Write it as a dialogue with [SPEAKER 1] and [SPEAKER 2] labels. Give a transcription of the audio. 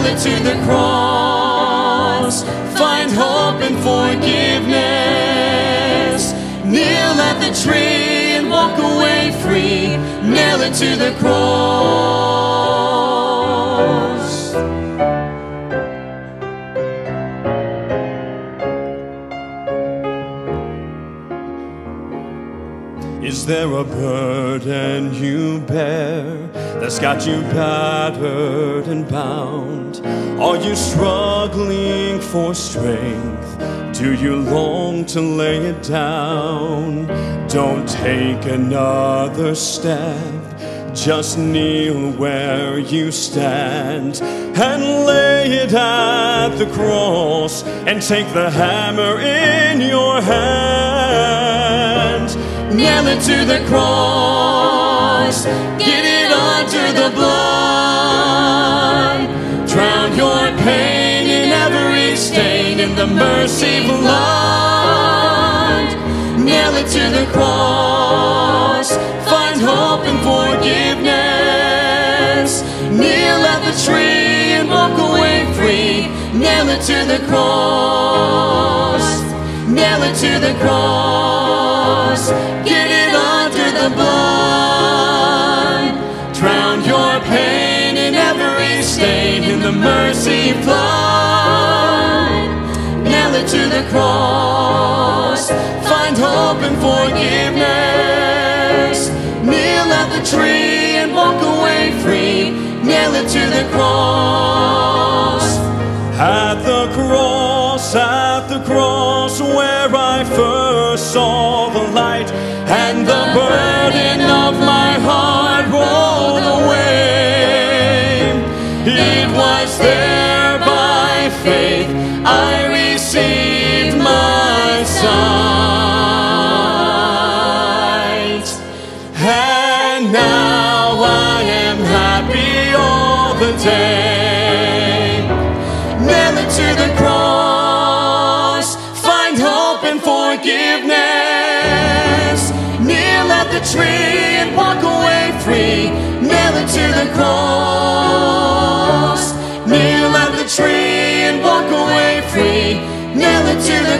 [SPEAKER 1] It to the cross, find hope and forgiveness. Kneel at the tree and walk away free. Nail it to the cross.
[SPEAKER 2] Is there a burden you bear that's got you battered and bound? Are you struggling for strength? Do you long to lay it down? Don't take another step. Just kneel where you stand and lay it at the cross and take the hammer in your hand.
[SPEAKER 1] Nail it to the cross. Get it under the blood. Drown your pain in every stain in the mercy blood. Nail it to the cross. Find hope and forgiveness. Kneel at the tree and walk away free. Nail it to the cross. Nail it to the cross. Get it under the blood. Drown your pain in every stain in the mercy flood. Nail it to the cross. Find hope and forgiveness. Kneel at the tree and walk away free. Nail it to the cross.
[SPEAKER 2] At the cross, at the cross where I first saw light and the burden of my heart rolled away. It was there by faith I received my sight. And now I am happy all the day. Nail it to the cross, find hope and forgiveness. Tree and walk away free. Nail it to the cross. Kneel at the tree and walk away free. Nail it to the